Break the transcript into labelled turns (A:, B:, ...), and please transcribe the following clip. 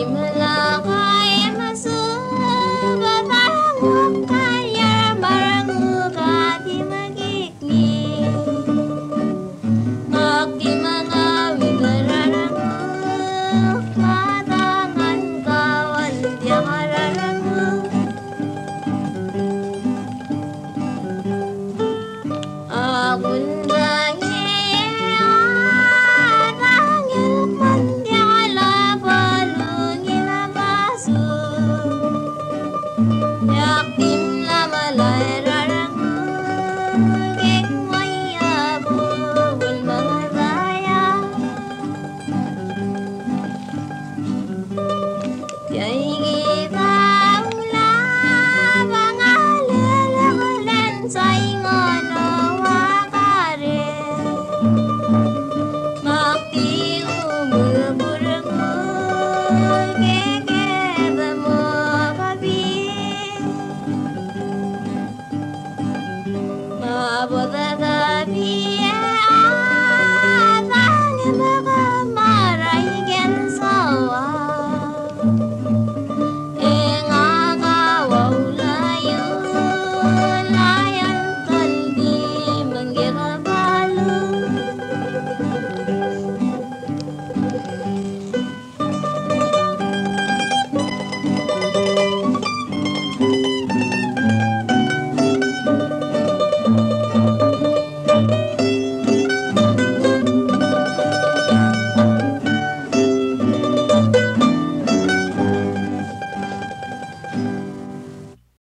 A: Amen.